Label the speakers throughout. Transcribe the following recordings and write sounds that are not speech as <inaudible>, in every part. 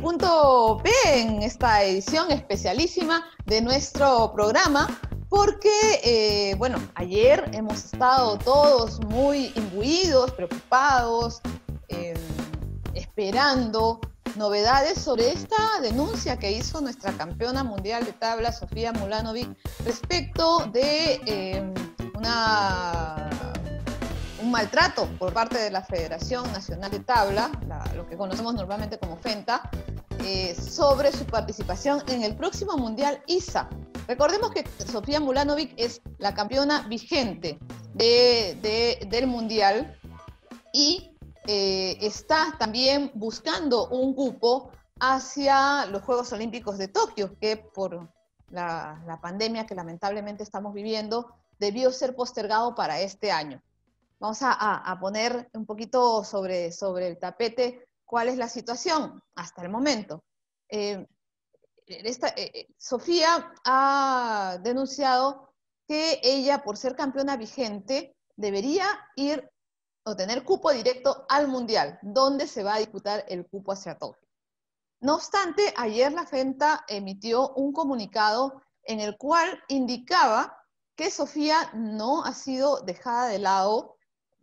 Speaker 1: poli.p en esta edición especialísima de nuestro programa porque, eh, bueno, ayer hemos estado todos muy imbuidos, preocupados, em, esperando novedades sobre esta denuncia que hizo nuestra campeona mundial de tabla, Sofía Mulanovic, respecto de em, una un maltrato por parte de la Federación Nacional de Tabla, lo que conocemos normalmente como FENTA, eh, sobre su participación en el próximo Mundial ISA. Recordemos que Sofía Mulanovic es la campeona vigente del Mundial y eh, está también buscando un cupo hacia los Juegos Olímpicos de Tokio, que por la, la pandemia que lamentablemente estamos viviendo debió ser postergado para este año vamos a, poner un poquito sobre, sobre el tapete cuál es la situación hasta el momento. Eh, eh, eh, Sofía ha denunciado que ella, por ser campeona vigente, debería ir o tener cupo directo al Mundial, donde se va a disputar el cupo hacia Tokio. No obstante, ayer la FENTA emitió un comunicado en el cual indicaba que Sofía no ha sido dejada de lado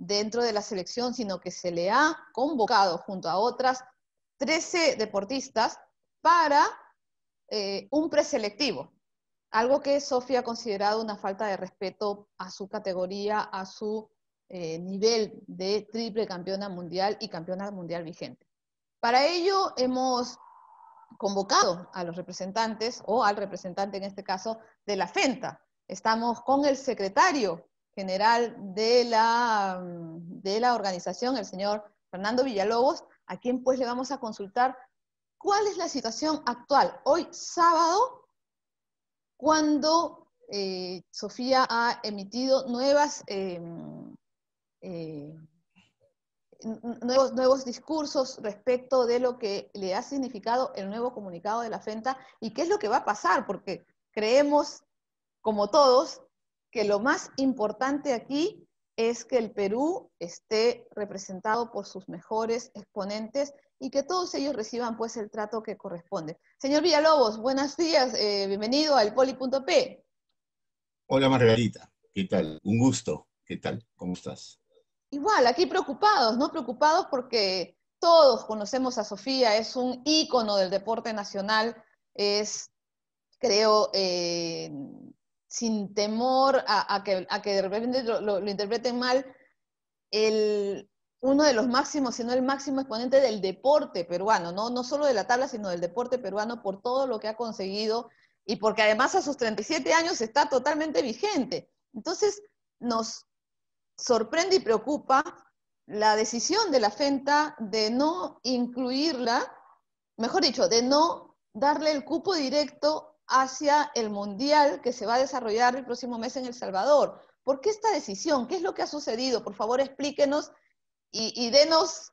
Speaker 1: dentro de la selección, sino que se le ha convocado junto a otras 13 deportistas para eh, un preselectivo, algo que Sofía ha considerado una falta de respeto a su categoría, a su eh, nivel de triple campeona mundial y campeona mundial vigente. Para ello hemos convocado a los representantes, o al representante en este caso, de la FENTA. Estamos con el secretario general de la, de la organización, el señor Fernando Villalobos, a quien pues le vamos a consultar cuál es la situación actual. Hoy sábado, cuando eh, Sofía ha emitido em, eh, nuevos, nuevos discursos respecto de lo que le ha significado el nuevo comunicado de la FENTA y qué es lo que va a pasar, porque creemos, como todos, que lo más importante aquí es que el Perú esté representado por sus mejores exponentes y que todos ellos reciban pues el trato que corresponde. Señor Villalobos, buenos días, eh, bienvenido al poli.p.
Speaker 2: Hola Margarita, ¿qué tal? Un gusto, ¿qué tal? ¿Cómo estás?
Speaker 1: Igual, aquí preocupados, ¿no? Preocupados porque todos conocemos a Sofía, es un ícono del deporte nacional, es, creo, eh, sin temor a, que, de repente lo, interpreten mal, el, uno de los máximos, sino el máximo exponente del deporte peruano, ¿no? no solo de la tabla, sino del deporte peruano por todo lo que ha conseguido y porque además a sus 37 años está totalmente vigente. Entonces nos sorprende y preocupa la decisión de la FENTA de no incluirla, mejor dicho, de no darle el cupo directo hacia el Mundial que se va a desarrollar el próximo mes en El Salvador. ¿Por qué esta decisión? ¿Qué es lo que ha sucedido? Por favor, explíquenos y, denos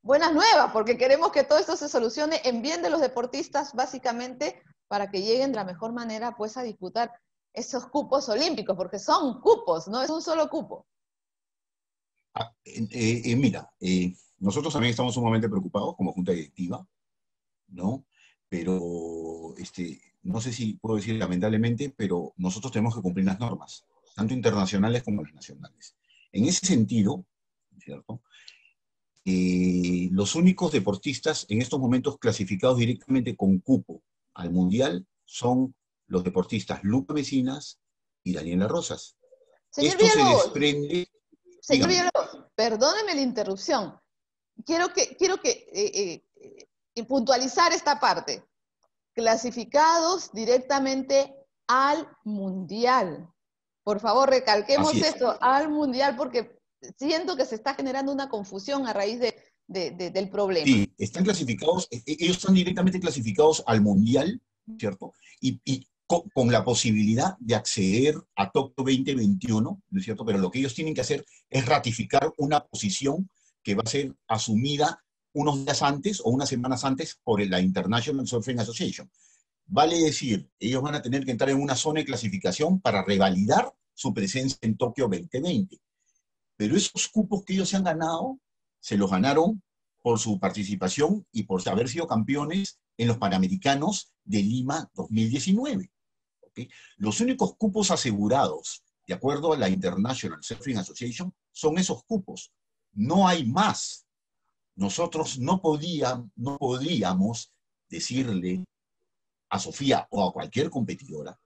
Speaker 1: buenas nuevas, porque queremos que todo esto se solucione en bien de los deportistas, básicamente, para que lleguen de la mejor manera pues, a disputar esos cupos olímpicos, porque son cupos, no es un solo cupo.
Speaker 2: Ah, eh, eh, mira, eh, nosotros también estamos sumamente preocupados como junta directiva, ¿no? Pero este, no sé si puedo decir lamentablemente, pero nosotros tenemos que cumplir las normas, tanto internacionales como las nacionales. En ese sentido, ¿cierto? Eh, los únicos deportistas en estos momentos clasificados directamente con cupo al Mundial son los deportistas Luca Mesinas y Daniela Rosas.
Speaker 1: Señor Esto se desprende... Señor Villalobos, perdóneme la interrupción. Quiero que, quiero que eh, eh, puntualizar esta parte clasificados directamente al Mundial. Por favor, recalquemos esto, al Mundial, porque siento que se está generando una confusión a raíz de, del problema.
Speaker 2: Sí, están clasificados, e, e, ellos están directamente clasificados al Mundial, ¿cierto? Y, con, la posibilidad de acceder a Tokio 2021, ¿no es cierto? Pero lo que ellos tienen que hacer es ratificar una posición que va a ser asumida unos días antes o unas semanas antes por la International Surfing Association. Vale decir, ellos van a tener que entrar en una zona de clasificación para revalidar su presencia en Tokio 2020. Pero esos cupos que ellos se han ganado, se los ganaron por su participación y por haber sido campeones en los Panamericanos de Lima 2019. Los únicos cupos asegurados, de acuerdo a la International Surfing Association, son esos cupos. No hay más. Nosotros no, no podríamos decirle a Sofía o a cualquier competidora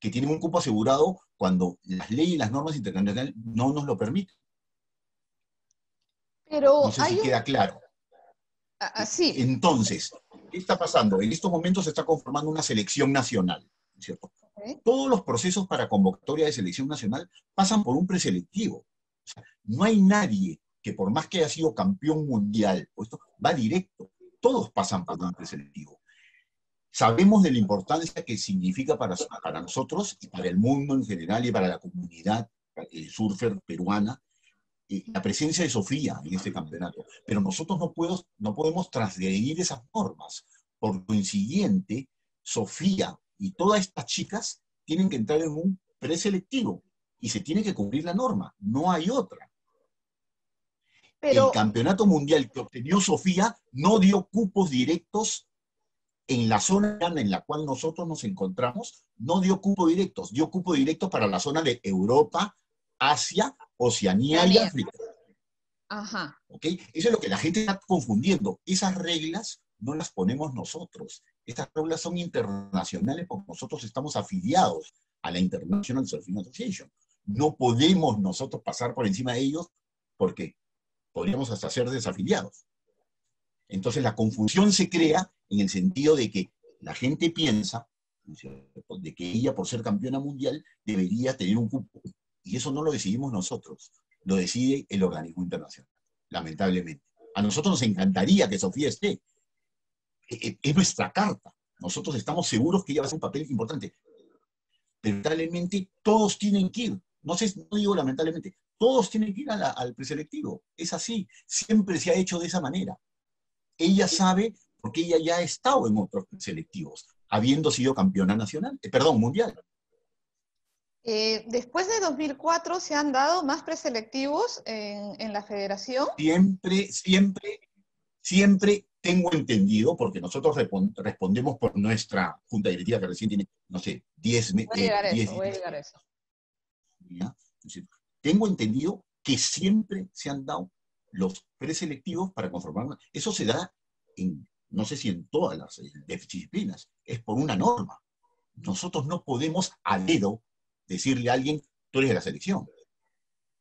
Speaker 2: que tienen un cupo asegurado cuando las leyes y las normas internacionales no nos lo permiten.
Speaker 1: Pero
Speaker 2: no sé si queda claro.
Speaker 1: Así.
Speaker 2: Ah, ah, Entonces, ¿qué está pasando? En estos momentos se está conformando una selección nacional, ¿cierto? Todos los procesos para convocatoria de selección nacional pasan por un preselectivo. O sea, no hay nadie que por más que haya sido campeón mundial, esto va directo. Todos pasan por un preselectivo. Sabemos de la importancia que significa para, para nosotros y para el mundo en general y para la comunidad el surfer peruana eh, la presencia de Sofía en este campeonato. Pero nosotros no, puedo, no podemos transgredir esas normas. Por consiguiente, Sofía y todas estas chicas tienen que entrar en un preselectivo y se tiene que cumplir la norma. No hay otra. El campeonato mundial que obtenió Sofía no dio cupos directos en la zona en la cual nosotros nos encontramos, no dio cupos directos, dio cupos directos para la zona de Europa, Asia, Oceanía y África.
Speaker 1: Ajá.
Speaker 2: ¿Ok? Eso es lo que la gente está confundiendo. Esas reglas no las ponemos nosotros. Estas reglas son internacionales porque nosotros estamos afiliados a la International Surfing Association. No podemos nosotros pasar por encima de ellos porque podríamos hasta ser desafiliados. Entonces la confusión se crea en el sentido de que la gente piensa de que ella por ser campeona mundial debería tener un cupo y eso no lo decidimos nosotros, lo decide el organismo internacional, lamentablemente. A nosotros nos encantaría que Sofía esté. E, e, es nuestra carta. Nosotros estamos seguros que ella va a hacer un papel importante. Pero lamentablemente todos tienen que ir. No sé, no digo lamentablemente, todos tienen que ir al preselectivo. Es así. Siempre se ha hecho de esa manera. Ella sabe porque ella ya ha estado en otros preselectivos, habiendo sido campeona nacional, eh, perdón, mundial.
Speaker 1: Eh, después de 2004 se han dado más preselectivos en, la federación.
Speaker 2: Siempre, siempre, siempre tengo entendido, porque nosotros respondemos por nuestra junta directiva que recién tiene, no sé, 10 meses.
Speaker 1: Voy
Speaker 2: Tengo entendido que siempre se han dado los preselectivos para conformar. Eso se da en, no sé si en todas las eh, disciplinas, es por una norma. Nosotros no podemos a dedo decirle a alguien, tú eres de la selección.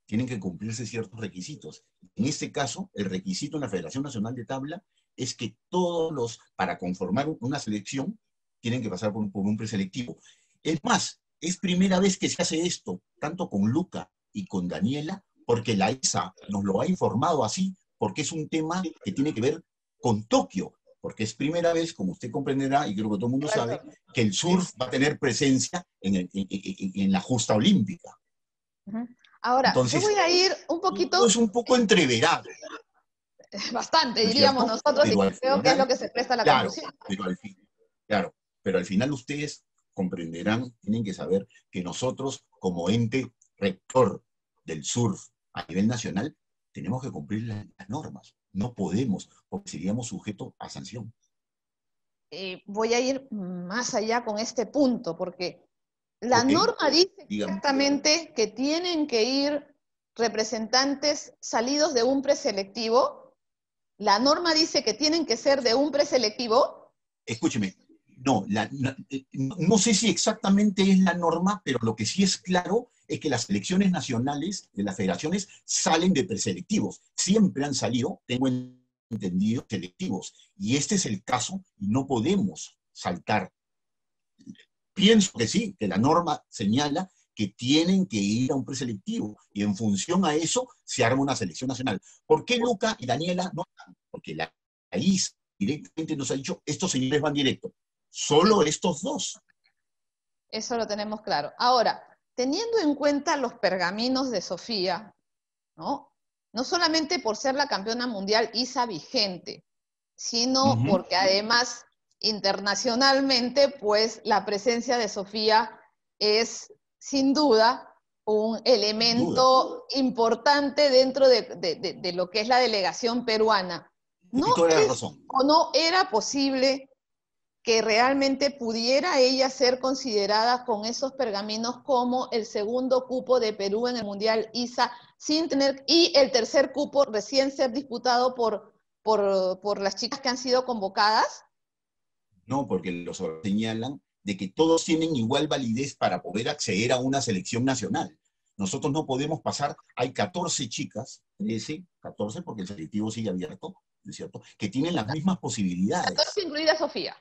Speaker 2: Tienen que cumplirse ciertos requisitos. En este caso, el requisito en la Federación Nacional de Tabla es que todos los, para conformar una selección, tienen que pasar por un, preselectivo. Es más, es primera vez que se hace esto, tanto con Luca y con Daniela, porque la ISA nos lo ha informado así, porque es un tema que tiene que ver con Tokio porque es primera vez, como usted comprenderá, y creo que todo el mundo sabe, que el surf va a tener presencia en, la justa olímpica.
Speaker 1: Ahora, yo voy a ir un poquito...
Speaker 2: Es un poco entreverado. <laughs>
Speaker 1: Bastante, diríamos nosotros, y creo que es lo que se presta a la
Speaker 2: claro, Pero al fin, claro, pero al final ustedes comprenderán, tienen que saber que nosotros, como ente rector del surf a nivel nacional, tenemos que cumplir las normas. No podemos, porque seríamos sujetos a sanción.
Speaker 1: Eh, voy a ir más allá con este punto, porque la norma dice exactamente que tienen que ir representantes salidos de un preselectivo. La norma dice que tienen que ser de un preselectivo.
Speaker 2: Escúcheme, no, eh, no sé si exactamente es la norma, pero lo que sí es claro es que las selecciones nacionales de las federaciones salen de preselectivos. Siempre han salido, tengo entendido, selectivos. Y este es el caso no podemos saltar. Pienso que sí, que la norma señala que tienen que ir a un preselectivo y en función a eso se arma una selección nacional. ¿Por qué Luca y Daniela no están? Porque la país directamente nos ha dicho, estos señores van directo. Solo estos dos.
Speaker 1: Eso lo tenemos claro. Ahora, teniendo en cuenta los pergaminos de Sofía, ¿no? No solamente por ser la campeona mundial ISA vigente, sino porque además internacionalmente, pues la presencia de Sofía es sin duda un elemento importante dentro de, lo que es la delegación peruana. ¿No o no era posible que realmente pudiera ella ser considerada con esos pergaminos como el segundo cupo de Perú en el Mundial ISA, sin tener, y el tercer cupo recién ser disputado por, por, las chicas que han sido convocadas?
Speaker 2: No, porque los señalan de que todos tienen igual validez para poder acceder a una selección nacional. Nosotros no podemos pasar, hay 14 chicas, 13, 14, porque el selectivo sigue abierto, ¿no es cierto?, que tienen las mismas posibilidades.
Speaker 1: 14 incluida Sofía.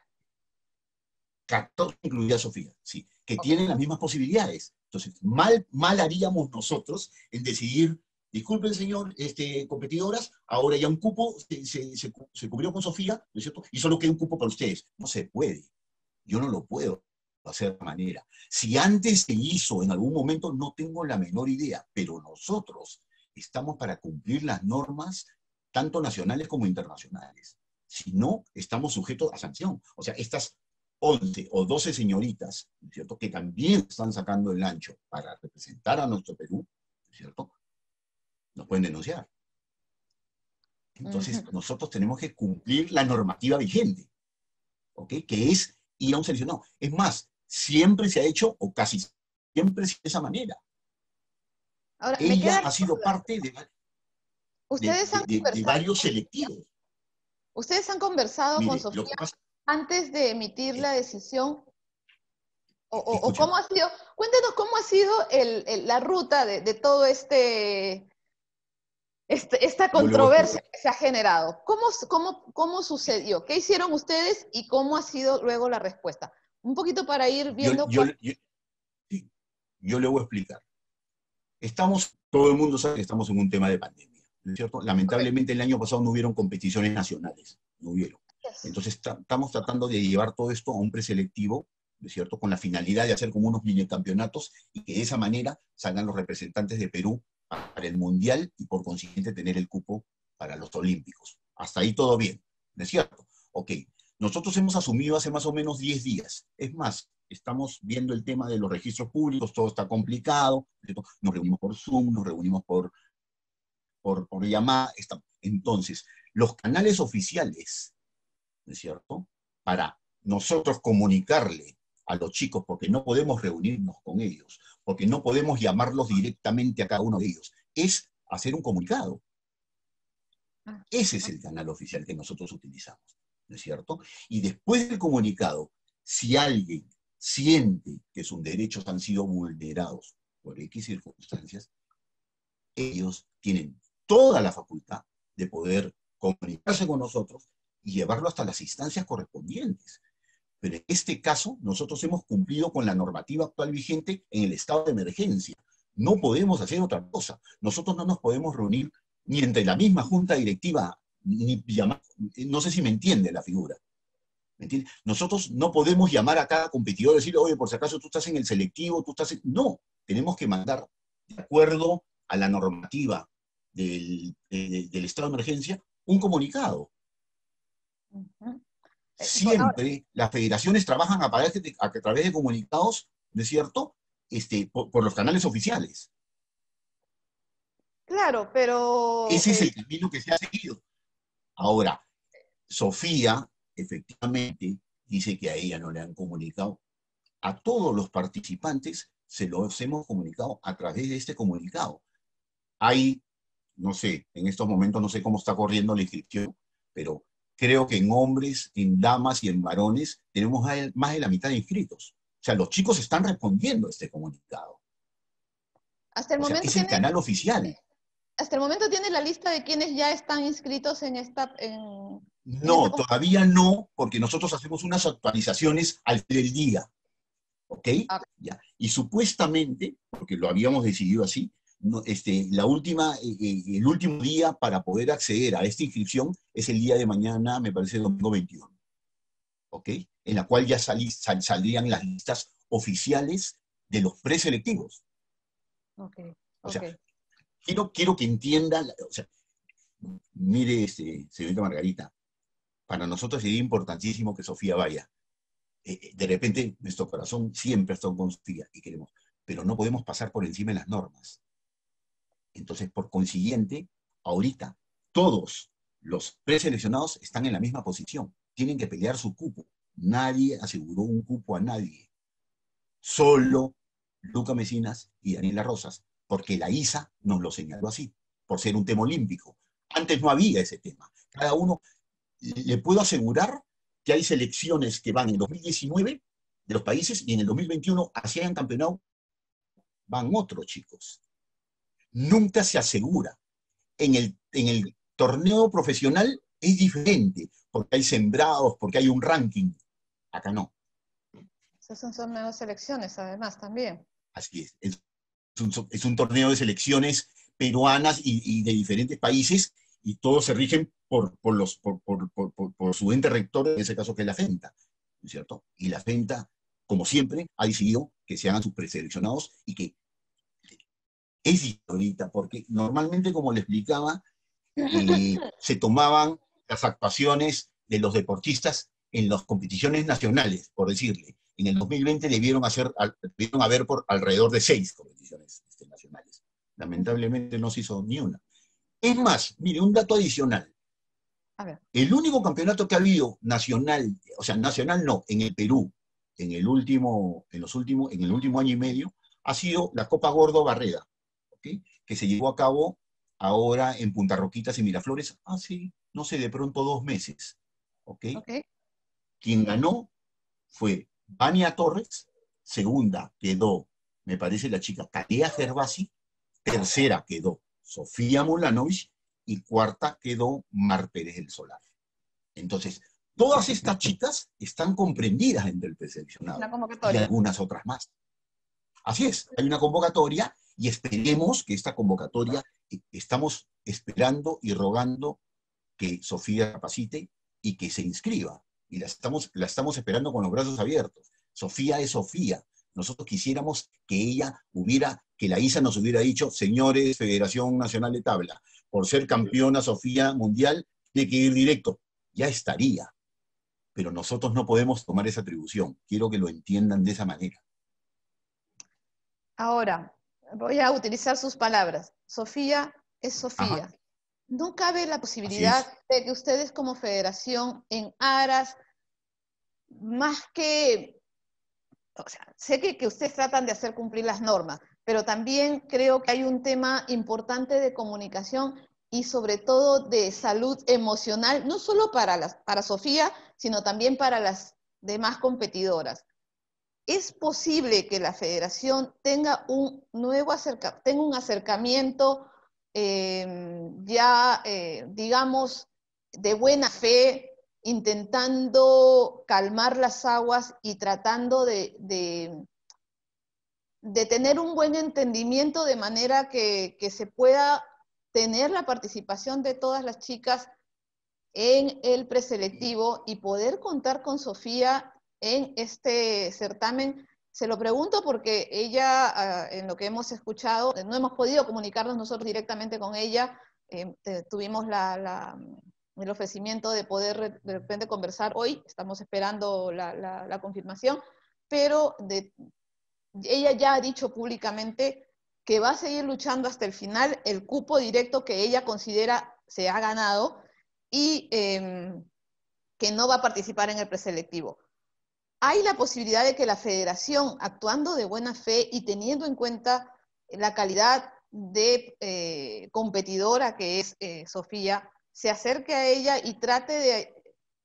Speaker 2: 14 incluida Sofía, sí, que tienen las mismas posibilidades. Entonces, mal, mal haríamos nosotros en decidir, disculpen señor, este, competidoras, ahora ya un cupo se, cubrió con Sofía, ¿no es cierto? Y solo queda un cupo para ustedes. No se puede. Yo no lo puedo hacer de manera. Si antes se hizo en algún momento, no tengo la menor idea, pero nosotros estamos para cumplir las normas tanto nacionales como internacionales. Si no, estamos sujetos a sanción. O sea, estas 11 o 12 señoritas, ¿cierto?, que también están sacando el ancho para representar a nuestro Perú, ¿cierto?, nos pueden denunciar. Entonces, nosotros tenemos que cumplir la normativa vigente, ¿ok? Que es ir a un seleccionado. Es más, siempre se ha hecho, o casi siempre de esa manera. Ella ha sido parte de,
Speaker 1: ¿Ustedes
Speaker 2: varios selectivos.
Speaker 1: ¿Ustedes han conversado con Sofía? Antes de emitir la decisión? O, cómo ha sido, cuéntenos cómo ha sido la ruta de, todo este, este esta controversia que se ha generado. ¿Cómo, cómo, ¿Cómo sucedió? ¿Qué hicieron ustedes y cómo ha sido luego la respuesta? Un poquito para ir viendo...
Speaker 2: Yo, yo, le voy a explicar. Estamos, todo el mundo sabe que estamos en un tema de pandemia, ¿no es cierto? Lamentablemente el año pasado no hubieron competiciones nacionales, no hubieron. Entonces estamos tratando de llevar todo esto a un preselectivo, ¿no es cierto?, con la finalidad de hacer como unos mini campeonatos y que de esa manera salgan los representantes de Perú para el Mundial y por consiguiente tener el cupo para los Olímpicos. Hasta ahí todo bien, ¿no es cierto? Ok, nosotros hemos asumido hace más o menos 10 días. Es más, estamos viendo el tema de los registros públicos, todo está complicado, nos reunimos por Zoom, nos reunimos por, por, por llamada. Entonces, los canales oficiales ¿no es cierto? Para nosotros comunicarle a los chicos, porque no podemos reunirnos con ellos, porque no podemos llamarlos directamente a cada uno de ellos, es hacer un comunicado. Ah, Ese es el canal oficial que nosotros utilizamos, ¿no es cierto? Y después del comunicado, si alguien siente que sus derechos han sido vulnerados por X circunstancias, ellos tienen toda la facultad de poder comunicarse con nosotros y llevarlo hasta las instancias correspondientes. Pero en este caso, nosotros hemos cumplido con la normativa actual vigente en el estado de emergencia. No podemos hacer otra cosa. Nosotros no nos podemos reunir ni entre la misma junta directiva, ni llamar, no sé si me entiende la figura. Nosotros no podemos llamar a cada competidor y decirle, oye, por si acaso tú estás en el selectivo, tú estás en... No, tenemos que mandar, de acuerdo a la normativa del estado de emergencia, un comunicado. Eh, Siempre las federaciones trabajan a través de, a través de comunicados, ¿no es cierto? Este, por, los canales oficiales.
Speaker 1: Claro, pero...
Speaker 2: Ese es el eh, camino que se ha seguido. Ahora, Sofía, efectivamente, dice que a ella no le han comunicado. A todos los participantes se los hemos comunicado a través de este comunicado. Hay, no sé, en estos momentos no sé cómo está corriendo la inscripción, pero creo que en hombres, en damas y en varones tenemos más de la mitad de inscritos. O sea, los chicos están respondiendo a este comunicado.
Speaker 1: Hasta el momento
Speaker 2: es el canal oficial.
Speaker 1: Hasta el momento tiene la lista de quienes ya están inscritos en esta...
Speaker 2: no, todavía no, porque nosotros hacemos unas actualizaciones al del día. ¿Ok? Ah. Ya. Y supuestamente, porque lo habíamos decidido así, este, la última, eh, eh, el último día para poder acceder a esta inscripción es el día de mañana, me parece domingo 21. ¿Ok? En la cual ya saldrían las listas oficiales de los preselectivos.
Speaker 1: Ok.
Speaker 2: O sea, quiero, quiero que entiendan, o sea, mire, este, señorita Margarita, para nosotros sería importantísimo que Sofía vaya. Eh, de repente, nuestro corazón siempre estado con Sofía y queremos, pero no podemos pasar por encima de las normas. Entonces, por consiguiente, ahorita todos los preseleccionados están en la misma posición, tienen que pelear su cupo. Nadie aseguró un cupo a nadie. Solo Luca Mesinas y Daniela Rosas, porque la ISA nos lo señaló así, por ser un tema olímpico. Antes no había ese tema. Cada uno, le puedo asegurar que hay selecciones que van en 2019 de los países y en el 2021 hacia el campeonato van otros chicos. Nunca se asegura. En el, en el torneo profesional es diferente, porque hay sembrados, porque hay un ranking. Acá no.
Speaker 1: Esas son nuevas selecciones, además, también.
Speaker 2: Así es. Es un, es un torneo de selecciones peruanas y, y, de diferentes países y todos se rigen por, por los, por, por, su ente rector, en ese caso que es la FENTA, ¿no es cierto? Y la FENTA, como siempre, ha decidido que se hagan sus preseleccionados y que es ahorita, porque normalmente, como le explicaba, eh, <laughs> se tomaban las actuaciones de los deportistas en las competiciones nacionales, por decirle. En el 2020 debieron, hacer, debieron haber por alrededor de seis competiciones este, nacionales. Lamentablemente no se hizo ni una. Es más, mire, un dato adicional. El único campeonato que ha habido nacional, o sea, nacional no, en el Perú, en el último, en los últimos, en el último año y medio, ha sido la Copa Gordo Que se llevó a cabo ahora en Punta Roquitas y Miraflores, hace, no sé, de pronto dos meses. ¿ok? Quien ganó fue Vania Torres, segunda quedó, me parece la chica Kalea Cervasi, tercera quedó Sofía Mulanovich y cuarta quedó Mar Pérez del Solar. Entonces, todas estas chicas están comprendidas entre el preseleccionado y algunas otras más. Así es, hay una convocatoria y esperemos que esta convocatoria, eh, estamos esperando y rogando que Sofía capacite y que se inscriba. Y la estamos, la estamos esperando con los brazos abiertos. Sofía es Sofía. Nosotros quisiéramos que ella hubiera, que la ISA nos hubiera dicho, señores, Federación Nacional de Tabla, por ser campeona Sofía Mundial, tiene que ir directo. Ya estaría. Pero nosotros no podemos tomar esa atribución. Quiero que lo entiendan de esa manera.
Speaker 1: Ahora, voy a utilizar sus palabras. Sofía es Sofía. ¿No cabe la posibilidad de que ustedes como federación en aras, más que, o sea, sé que, que ustedes tratan de hacer cumplir las normas, pero también creo que hay un tema importante de comunicación y sobre todo de salud emocional, no solo para, las, para Sofía, sino también para las demás competidoras. ¿Es posible que la federación tenga un nuevo acerca, tenga un acercamiento em, ya, eh, digamos, de buena fe, intentando calmar las aguas y tratando de, de, tener un buen entendimiento de manera que, que se pueda tener la participación de todas las chicas en el preselectivo y poder contar con Sofía en este certamen. Se lo pregunto porque ella, ah, en lo que hemos escuchado, no hemos podido comunicarnos nosotros directamente con ella. Eh, tuvimos el ofrecimiento de poder de repente conversar hoy, estamos esperando la, confirmación, pero ella ya ha dicho públicamente que va a seguir luchando hasta el final el cupo directo que ella considera se ha ganado y em, que no va a participar en el preselectivo hay la posibilidad de que la federación, actuando de buena fe y teniendo en cuenta la calidad de eh, competidora que es eh, Sofía, se acerque a ella y trate de,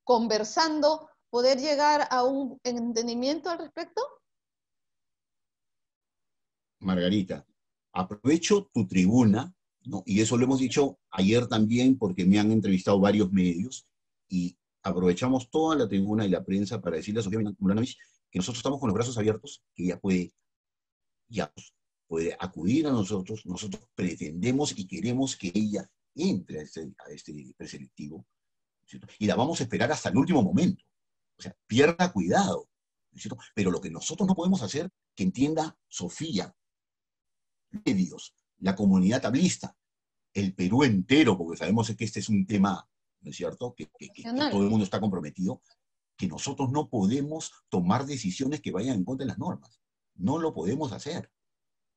Speaker 1: conversando, poder llegar a un entendimiento al respecto?
Speaker 2: Margarita, aprovecho tu tribuna, y eso lo hemos dicho ayer también porque me han entrevistado varios medios, y aprovechamos toda la tribuna y la prensa para decirle a Sofía Mulanovich que nosotros estamos con los brazos abiertos, que ella puede, ya, puede acudir a nosotros, nosotros pretendemos y queremos que ella entre a este, a este preselectivo, y la vamos a esperar hasta el último momento. O sea, pierda cuidado, pero lo que nosotros no podemos hacer, que entienda Sofía, medios, la comunidad tablista, el Perú entero, porque sabemos que este es un tema ¿no es cierto? Que, todo el mundo está comprometido, que nosotros no podemos tomar decisiones que vayan en contra de las normas. No lo podemos hacer.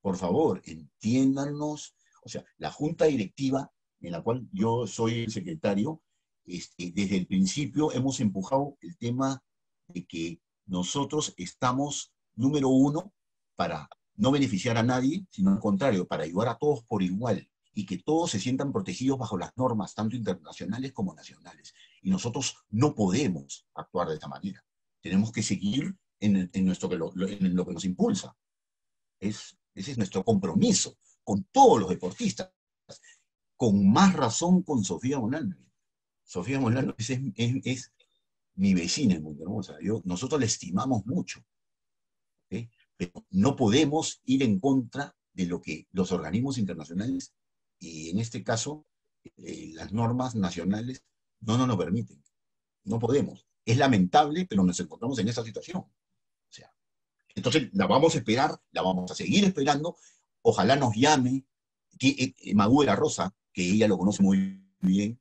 Speaker 2: Por favor, entiéndanos. O sea, la junta directiva, en la cual yo soy el secretario, este, desde el principio hemos empujado el tema de que nosotros estamos, número uno, para no beneficiar a nadie, sino al contrario, para ayudar a todos por igual y que todos se sientan protegidos bajo las normas, tanto internacionales como nacionales. Y nosotros no podemos actuar de esta manera. Tenemos que seguir en, nuestro, en lo que nos impulsa. Es, ese es nuestro compromiso con todos los deportistas, con más razón con Sofía Molano. Sofía Molano es, es, mi vecina en Mundo Hermosa. Yo, nosotros la estimamos mucho. Pero no podemos ir en contra de lo que los organismos internacionales y en este caso eh, las normas nacionales no nos lo permiten. No podemos. Es lamentable, pero nos encontramos en esa situación. O sea, entonces la vamos a esperar, la vamos a seguir esperando. Ojalá nos llame que, eh, La Rosa, que ella lo conoce muy bien,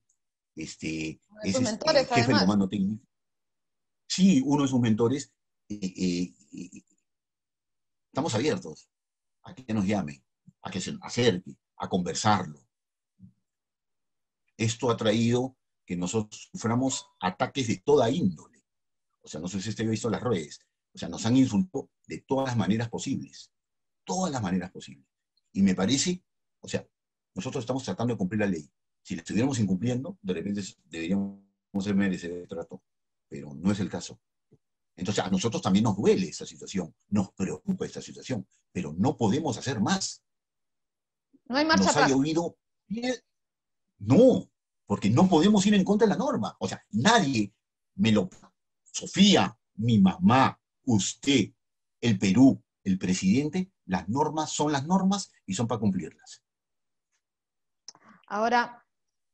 Speaker 2: este, es este, jefe de comando técnico. Sí, uno de sus mentores. Eh, estamos abiertos a que nos llame, a que se acerque, a conversarlo. Esto ha traído que nosotros suframos ataques de toda índole. O sea, no sé si usted ha visto las redes. O sea, nos han insultado de todas las maneras posibles. Todas las maneras posibles. Y me parece, o sea, nosotros estamos tratando de cumplir la ley. Si la estuviéramos incumpliendo, de repente deberíamos ser merecedores de trato. Pero no es el caso. Entonces, a nosotros también nos duele esa situación, nos preocupa esta situación, pero no podemos hacer más.
Speaker 1: No hay marcha
Speaker 2: Nos ha llovido. No, porque no podemos ir en contra de la norma. O sea, nadie me lo. Sofía, mi mamá, usted, el Perú, el presidente, las normas son las normas y son para cumplirlas.
Speaker 1: Ahora,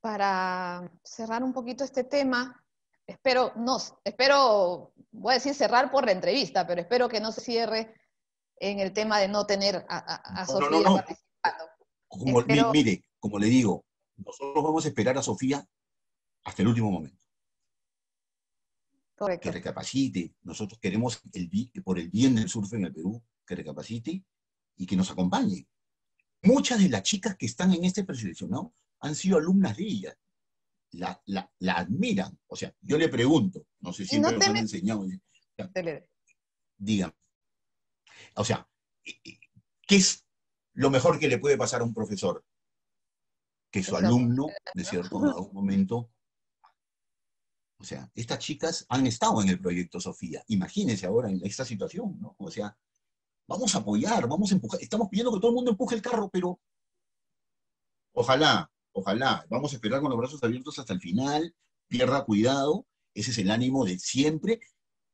Speaker 1: para cerrar un poquito este tema, espero, no, espero, voy a decir cerrar por la entrevista, pero espero que no se cierre en el tema de no tener a, Sofía
Speaker 2: mire, como le digo, nosotros vamos a esperar a Sofía hasta el último momento. Que recapacite. Nosotros queremos, el, por el bien del surf en el Perú, que recapacite y que nos acompañe. Muchas de las chicas que están en este preseleccionado han sido alumnas de ella la, la, admiran. O sea, yo le pregunto, no sé si no lo han enseñado. Dígame. O sea, ¿qué es lo mejor que le puede pasar a un profesor? Que su alumno, de cierto momento, o sea, estas chicas han estado en el proyecto Sofía. Imagínense ahora en esta situación, ¿no? O sea, vamos a apoyar, vamos a empujar. Estamos pidiendo que todo el mundo empuje el carro, pero ojalá Ojalá, vamos a esperar con los brazos abiertos hasta el final, pierda cuidado, ese es el ánimo de siempre,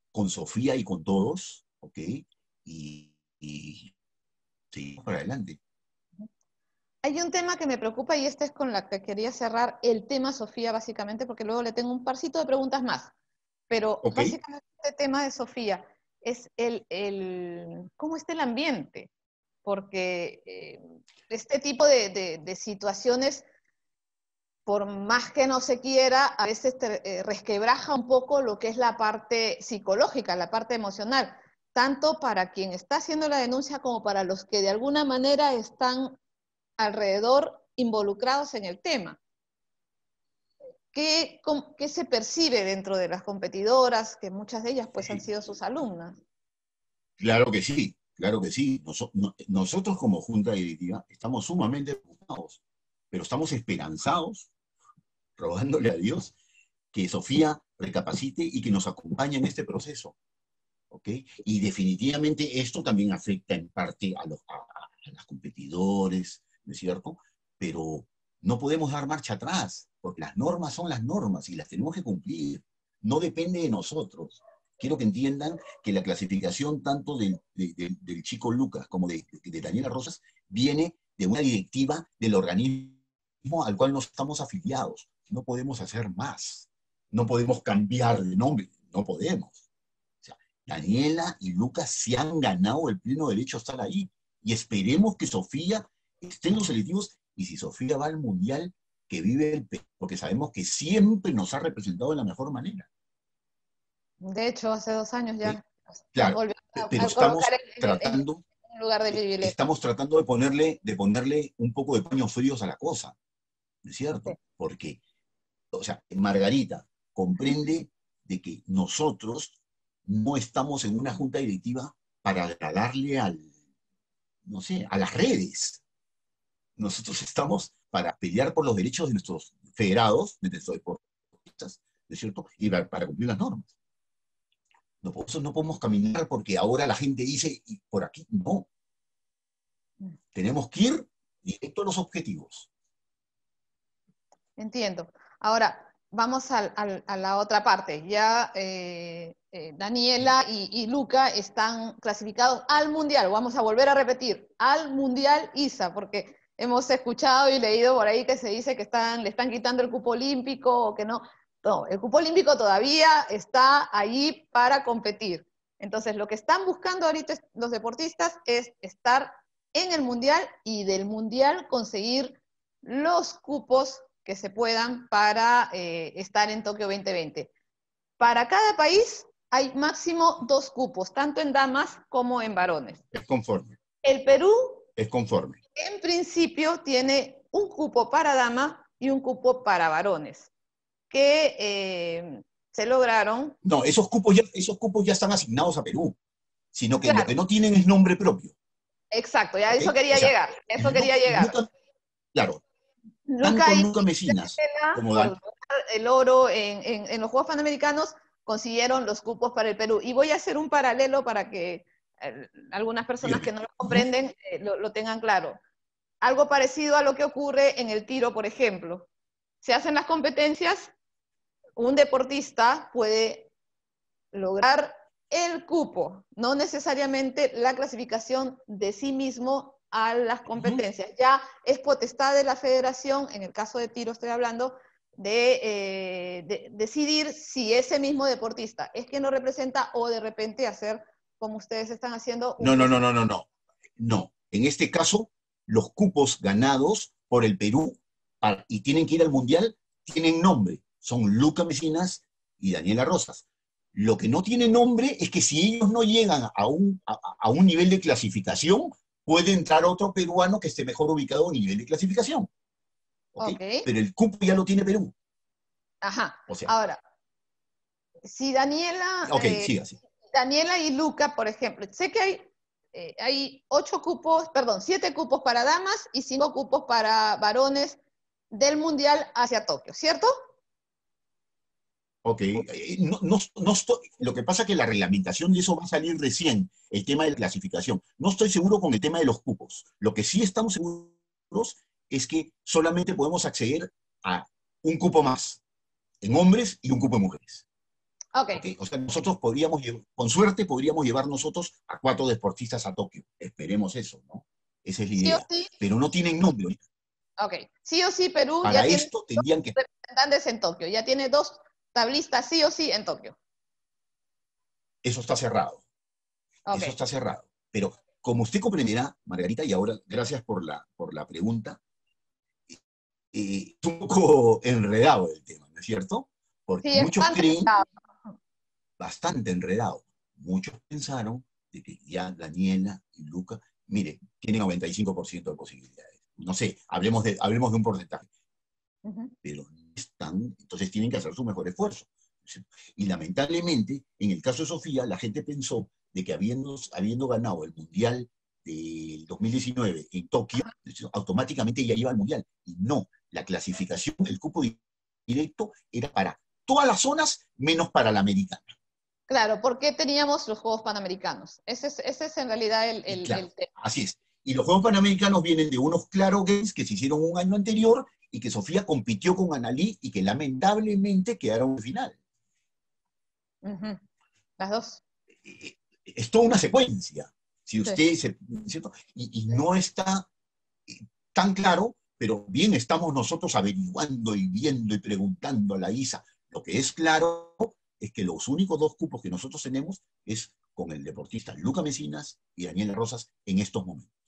Speaker 2: con Sofía y con todos, ¿ok? Y, y seguimos para adelante.
Speaker 1: Hay un tema que me preocupa y este es con la que quería cerrar el tema, Sofía, básicamente, porque luego le tengo un parcito de preguntas más. Pero básicamente este tema de Sofía es el, el, cómo está el ambiente, porque eh, este tipo de, de situaciones por más que no se quiera, a veces eh, resquebraja un poco lo que es la parte psicológica, la parte emocional, tanto para quien está haciendo la denuncia como para los que de alguna manera están alrededor involucrados en el tema. ¿Qué, se percibe dentro de las competidoras, que muchas de ellas pues han sido sus alumnas?
Speaker 2: Claro que sí, claro que sí. nosotros como Junta Directiva estamos sumamente preocupados, pero estamos esperanzados rogándole a Dios que Sofía recapacite y que nos acompañe en este proceso. Y definitivamente esto también afecta en parte a los a, competidores, ¿no es cierto? Pero no podemos dar marcha atrás, porque las normas son las normas y las tenemos que cumplir. No depende de nosotros. Quiero que entiendan que la clasificación tanto del, del chico Lucas como de, de Daniela Rosas viene de una directiva del organismo al cual no estamos afiliados no podemos hacer más. No podemos cambiar de nombre, no podemos. Daniela y Lucas se han ganado el pleno derecho a estar ahí. Y esperemos que Sofía esté en los selectivos y si Sofía va al Mundial, que vive el porque sabemos que siempre nos ha representado de la mejor manera.
Speaker 1: De hecho, hace dos años ya.
Speaker 2: claro, pero estamos tratando,
Speaker 1: lugar de
Speaker 2: estamos tratando de ponerle, de ponerle un poco de paños fríos a la cosa, ¿no es cierto? Porque o sea, Margarita comprende de que nosotros no estamos en una junta directiva para agradarle al, no sé, a las redes. Nosotros estamos para pelear por los derechos de nuestros federados, de nuestros deportistas, ¿no es cierto? Y para cumplir las normas. No, no podemos caminar porque ahora la gente dice, y por aquí no. Tenemos que ir directo a los objetivos.
Speaker 1: Entiendo. Ahora, vamos a la otra parte. Ya eh, eh, Daniela y, Luca están clasificados al Mundial. Vamos a volver a repetir, al Mundial ISA, porque hemos escuchado y leído por ahí que se dice que le están quitando el cupo olímpico o que no. No, el cupo olímpico todavía está allí para competir. Entonces, lo que están buscando ahorita los deportistas es estar en el Mundial y del Mundial conseguir los cupos que se puedan para eh, estar en Tokio 2020. Para cada país hay máximo dos cupos, tanto en damas como en varones.
Speaker 2: Es conforme.
Speaker 1: El Perú
Speaker 2: es conforme.
Speaker 1: En principio tiene un cupo para dama y un cupo para varones, que eh, se lograron.
Speaker 2: No, esos cupos, ya, esos cupos ya están asignados a Perú, sino que lo que no tienen es nombre propio.
Speaker 1: Exacto, ya eso quería llegar, eso quería llegar.
Speaker 2: claro, Luca, Mesinas
Speaker 1: el oro en, los Juegos Panamericanos consiguieron los cupos para el Perú. Y voy a hacer un paralelo para que eh, algunas personas que no lo comprenden eh, lo, tengan claro. Algo parecido a lo que ocurre en el tiro, por ejemplo. Se hacen las competencias, un deportista puede lograr el cupo, no necesariamente la clasificación de sí mismo a las competencias. Ya es potestad de la federación, en el caso de tiro estoy hablando, eh, de, decidir si ese mismo deportista es quien lo representa o de repente hacer como ustedes están haciendo.
Speaker 2: No, no, no, no, no, no. No. En este caso, los cupos ganados por el Perú y tienen que ir al Mundial tienen nombre. Son Luca Mesinas y Daniela Rosas. Lo que no tiene nombre es que si ellos no llegan a un, a un nivel de clasificación, puede entrar otro peruano que esté mejor ubicado a nivel de clasificación. Pero el cupo ya lo tiene Perú.
Speaker 1: Ajá. Ahora, si Daniela.
Speaker 2: Ok, eh,
Speaker 1: Daniela y Luca, por ejemplo, sé que hay, eh, hay ocho cupos, perdón, siete cupos para damas y cinco cupos para varones del Mundial hacia Tokio, ¿cierto?
Speaker 2: Ok, eh, no, no, estoy, lo que pasa es que la reglamentación de eso va a salir recién, el tema de la clasificación. No estoy seguro con el tema de los cupos. Lo que sí estamos seguros es que solamente podemos acceder a un cupo más en hombres y un cupo en mujeres.
Speaker 1: Okay.
Speaker 2: O sea, nosotros podríamos, con suerte, podríamos llevar nosotros a cuatro deportistas a Tokio. Esperemos eso, ¿no? Esa es la idea. Pero no tienen nombre
Speaker 1: Ok. Sí o sí, Perú
Speaker 2: Para ya esto tiene tendrían que...
Speaker 1: representantes en Tokio. Ya tiene dos tablistas sí o sí en Tokio.
Speaker 2: Eso está cerrado. Eso está cerrado. Pero como usted comprenderá, Margarita, y ahora gracias por la, por la pregunta, eh, es un poco enredado el tema, ¿no es cierto? Porque muchos creen, bastante enredado, muchos pensaron de que ya Daniela y Luca, mire, tienen 95% de posibilidades. No sé, hablemos de, hablemos de un porcentaje. Pero están, entonces tienen que hacer su mejor esfuerzo. Y lamentablemente, en el caso de Sofía, la gente pensó de que habiendo, habiendo ganado el Mundial del 2019 en Tokio, automáticamente ya iba al Mundial. Y no, la clasificación, el cupo directo era para todas las zonas menos para la americana.
Speaker 1: Claro, porque teníamos los Juegos Panamericanos. Ese es, ese es en realidad el, el, tema.
Speaker 2: Así es. Y los Juegos Panamericanos vienen de unos Claro Games que se hicieron un año anterior y que Sofía compitió con Analí y que lamentablemente quedaron en final.
Speaker 1: Las dos.
Speaker 2: Eh, eh, es toda una secuencia. Si usted se, Y, no está eh, tan claro, pero bien estamos nosotros averiguando y viendo y preguntando a la ISA. Lo que es claro es que los únicos dos cupos que nosotros tenemos es con el deportista Luca Mesinas y Daniela Rosas en estos momentos.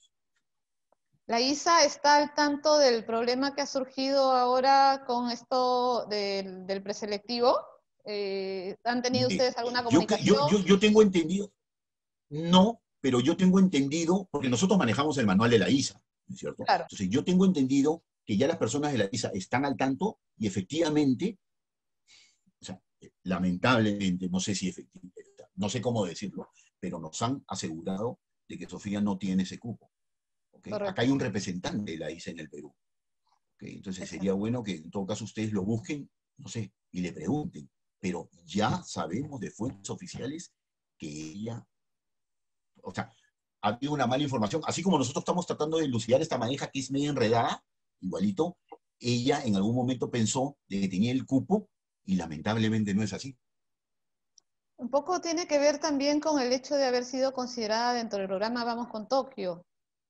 Speaker 1: ¿La ISA está al tanto del problema que ha surgido ahora con esto del, preselectivo? Eh, ¿Han tenido ustedes alguna comunicación?
Speaker 2: Yo, tengo entendido, no, pero yo tengo entendido, porque nosotros manejamos el manual de la ISA, ¿no es cierto? Entonces yo tengo entendido que ya las personas de la ISA están al tanto Y efectivamente, o sea, lamentablemente, no sé si efectivamente, no sé cómo decirlo, pero nos han asegurado de que Sofía no tiene ese cupo. Acá hay un representante de la ICE en el Perú. Entonces sería bueno que en todo caso ustedes lo busquen, no sé, y le pregunten. Pero ya sabemos de fuentes oficiales que ella, o sea, ha habido una mala información. Así como nosotros estamos tratando de elucidar esta maneja que es medio enredada, igualito, ella en algún momento pensó de que tenía el cupo y lamentablemente no es así.
Speaker 1: Un poco tiene que ver también con el hecho de haber sido considerada dentro del programa Vamos con Tokio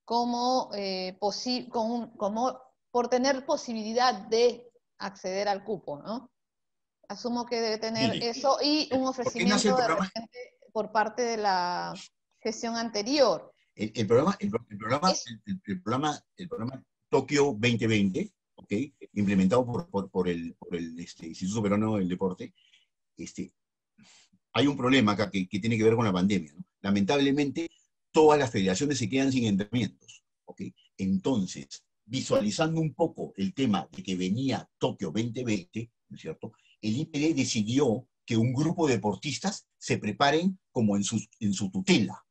Speaker 1: como, eh, como por tener posibilidad de acceder al cupo, ¿no? Asumo que debe tener eso y un ofrecimiento por parte de la gestión anterior.
Speaker 2: El, programa, el, programa, el, programa, el programa Tokio 2020, ¿okay? implementado por, por, el, por el este, Instituto Peruano del Deporte, este, hay un problema acá que, tiene que ver con la pandemia. Lamentablemente, todas las federaciones se quedan sin entrenamientos. Entonces, visualizando un poco el tema de que venía Tokio 2020, ¿no es cierto? El IPD decidió que un grupo de deportistas se preparen como en su, en su tutela.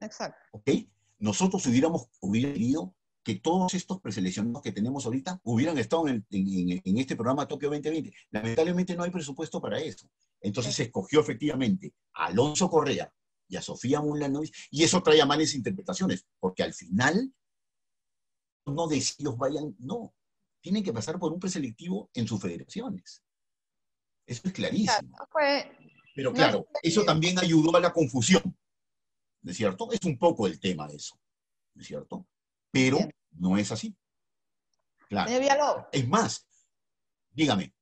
Speaker 1: Exacto.
Speaker 2: ¿Ok? Nosotros hubiéramos querido que todos estos preseleccionados que tenemos ahorita hubieran estado en, este programa Tokio 2020. Lamentablemente no hay presupuesto para eso. Entonces se escogió efectivamente a Alonso Correa y a Sofía Mulanovic, y eso trae a malas interpretaciones, porque al final no de si ellos vayan, no, tienen que pasar por un preselectivo en sus federaciones. Eso es clarísimo. Pero claro, eso también ayudó a la confusión, ¿no es cierto? Es un poco el tema de eso, ¿no es cierto? Pero no es así. Claro. Es más, dígame.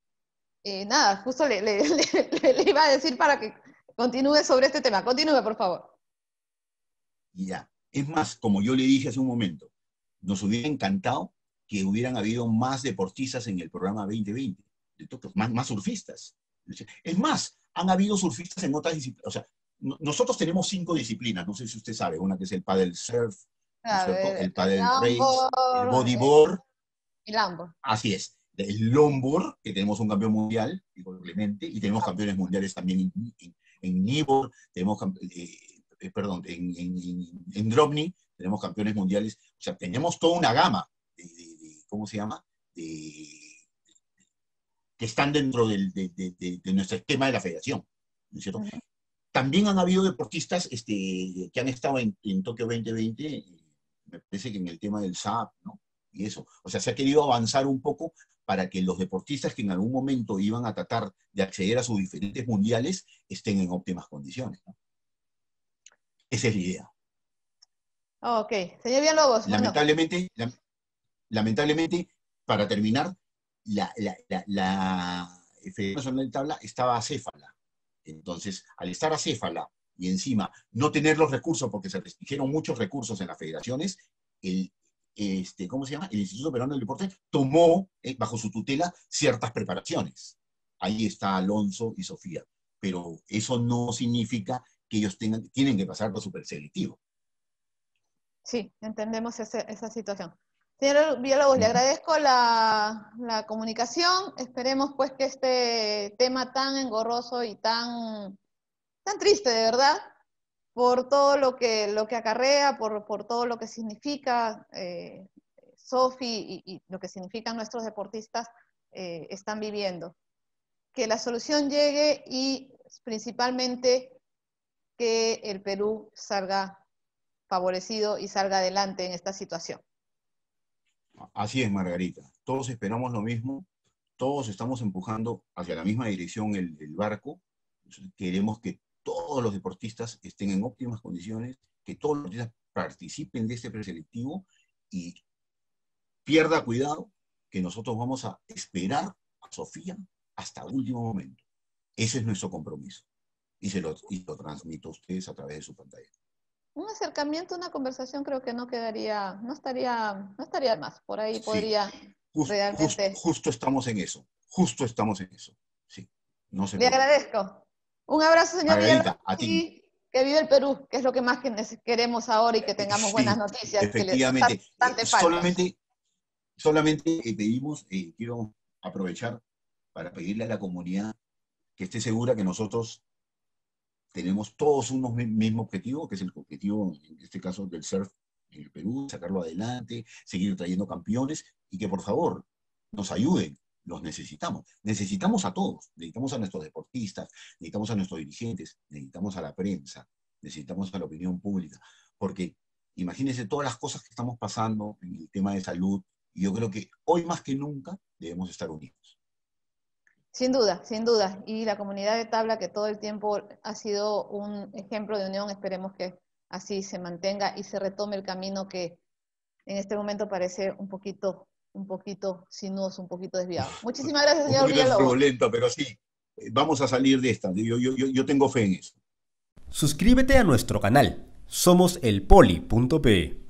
Speaker 1: Eh, nada, justo le, <laughs> iba a decir para que continúe sobre este tema. Continúe, por favor.
Speaker 2: Ya. Es más, como yo le dije hace un momento, nos hubiera encantado que hubieran habido más deportistas en el programa 2020, más, más surfistas. Es más, han habido surfistas en otras disciplinas. O sea, nosotros tenemos cinco disciplinas, no sé si usted sabe, una que es el paddle surf, el paddle race, el bodyboard.
Speaker 1: El longboard.
Speaker 2: Así es. El longboard, que tenemos un campeón mundial, y tenemos campeones mundiales también en, en, en tenemos, eh, eh, perdón, en, en, en Dropney, tenemos campeones mundiales. O sea, tenemos toda una gama de, ¿cómo se llama? De, que están dentro del, de, de, nuestro esquema de la federación. ¿no es cierto? También han habido deportistas este, que han estado en, en Tokio 2020 me parece que en el tema del SAP, ¿no? Y eso. O sea, se ha querido avanzar un poco para que los deportistas que en algún momento iban a tratar de acceder a sus diferentes mundiales estén en óptimas condiciones. ¿no? Esa es la idea.
Speaker 1: Ok, señor Villalobos.
Speaker 2: Lamentablemente, lamentablemente, para terminar, la, la, Federación Nacional de Tabla estaba acéfala. Entonces, al estar acéfala y encima no tener los recursos, porque se restringieron muchos recursos en las federaciones, el, este, ¿cómo se llama? El Instituto Peruano del Deporte tomó eh, bajo su tutela ciertas preparaciones. Ahí está Alonso y Sofía. Pero eso no significa que ellos tengan, tienen que pasar por super selectivo.
Speaker 1: Sí, entendemos esa situación. Señor Villalobos, le agradezco la, la, comunicación. Esperemos pues que este tema tan engorroso y tan tan triste, de verdad, por todo lo que, lo que acarrea, por, por todo lo que significa eh, Sofi y, lo que significan nuestros deportistas eh, están viviendo. Que la solución llegue y principalmente que el Perú salga favorecido y salga adelante en esta situación.
Speaker 2: Así es, Margarita. Todos esperamos lo mismo, todos estamos empujando hacia la misma dirección el, el barco. Queremos que todos los deportistas estén en óptimas condiciones, que todos los deportistas participen de este preselectivo y pierda cuidado que nosotros vamos a esperar a Sofía hasta el último momento. Ese es nuestro compromiso. Y se lo, y lo transmito a ustedes a través de su pantalla.
Speaker 1: Un acercamiento, una conversación creo que no quedaría, no estaría, no estaría más. Por ahí podría realmente...
Speaker 2: Justo, estamos en eso. Justo estamos en eso. Sí.
Speaker 1: No se Le agradezco. Un abrazo, señor
Speaker 2: a ti.
Speaker 1: que vive el Perú, que es lo que más queremos ahora y que tengamos buenas noticias.
Speaker 2: Efectivamente. solamente, solamente eh, pedimos, eh, quiero aprovechar para pedirle a la comunidad que esté segura que nosotros tenemos todos un mismo objetivo, que es el objetivo, en este caso, del surf en el Perú, sacarlo adelante, seguir trayendo campeones y que por favor nos ayuden, los necesitamos. Necesitamos a todos, necesitamos a nuestros deportistas, necesitamos a nuestros dirigentes, necesitamos a la prensa, necesitamos a la opinión pública, porque imagínense todas las cosas que estamos pasando en el tema de salud, y yo creo que hoy más que nunca debemos estar unidos.
Speaker 1: Sin duda, sin duda. Y la comunidad de Tabla, que todo el tiempo ha sido un ejemplo de unión, esperemos que así se mantenga y se retome el camino que en este momento parece un poquito, un poquito sinuoso, un poquito desviado. <laughs> Muchísimas gracias, señor
Speaker 2: un poquito lento, pero sí, vamos a salir de esta. Yo, yo, yo tengo fe en eso.
Speaker 3: Suscríbete a nuestro canal. Somos elpoli.pe.